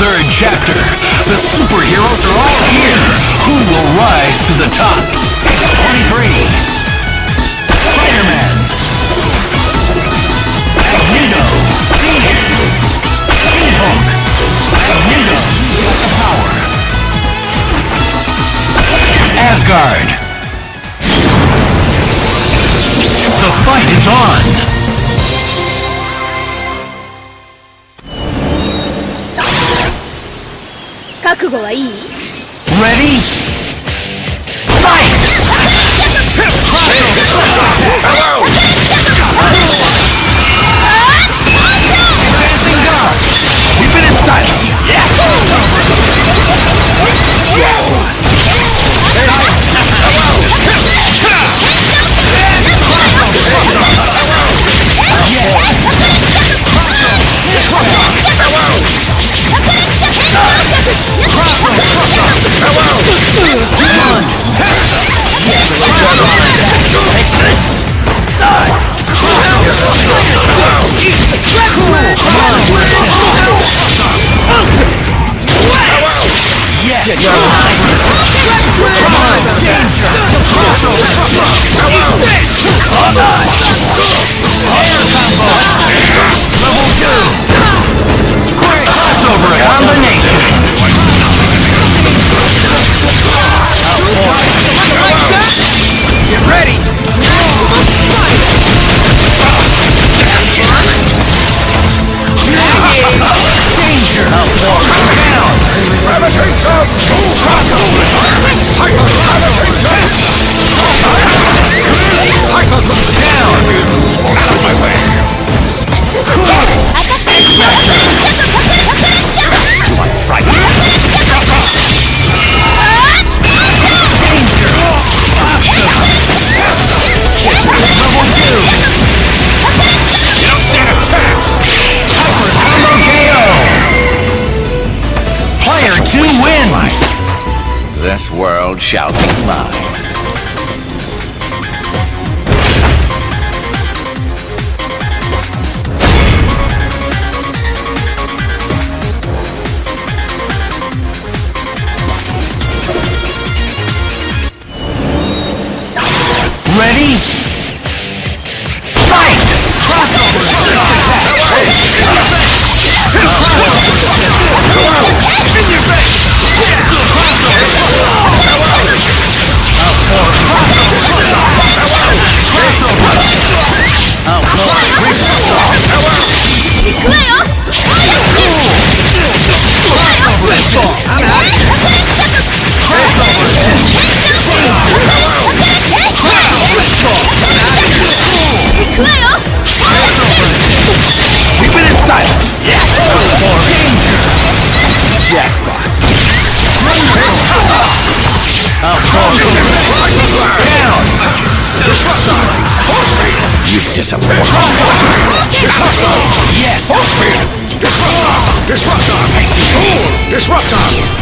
third chapter. The superheroes are all here. Who will rise to the top? 23. Spider-Man. Magneto. She-Hulk. Magneto. Got the power. Asgard. The fight is on. 覚悟はいい Ready? Fight! Level world shall be mine. You've disappointed. Force Beam! Disruptor! Yes! Level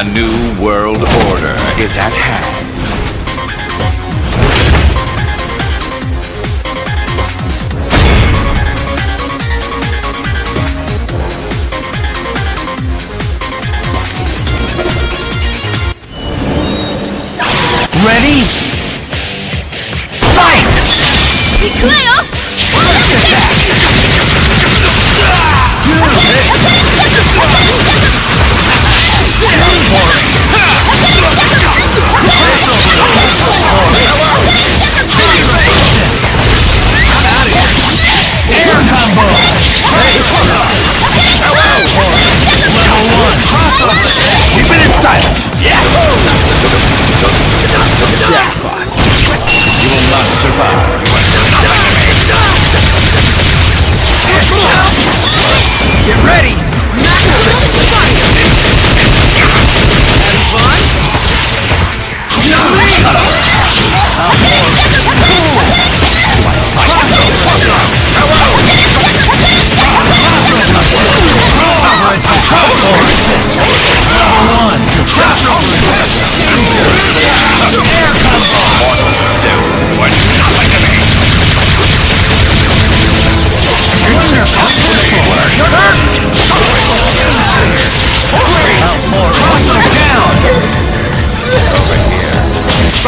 A new world order is at hand. Ready? Fight! 行く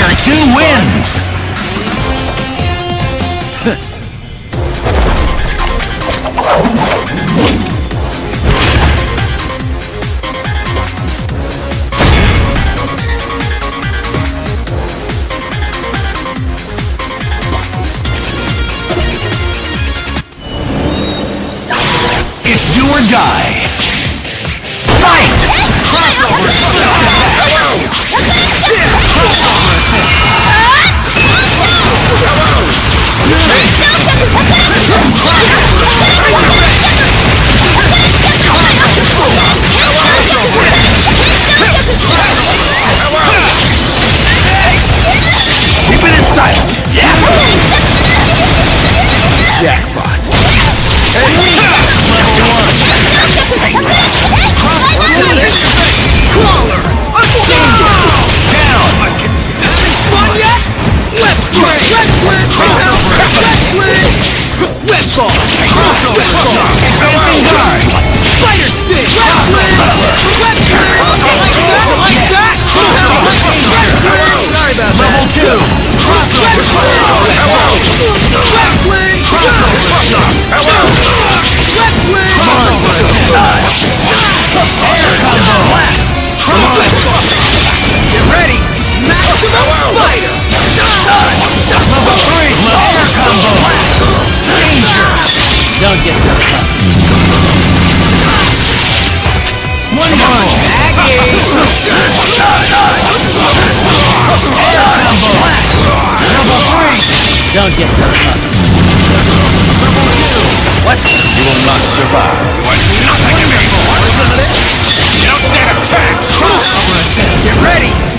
Player 2 wins! It's do or die. Don't get so tough. Wonderful. Aggie! Level three. Don't get so tough. What? You will not survive. You are nothing to me. Don't stand a chance. Get ready!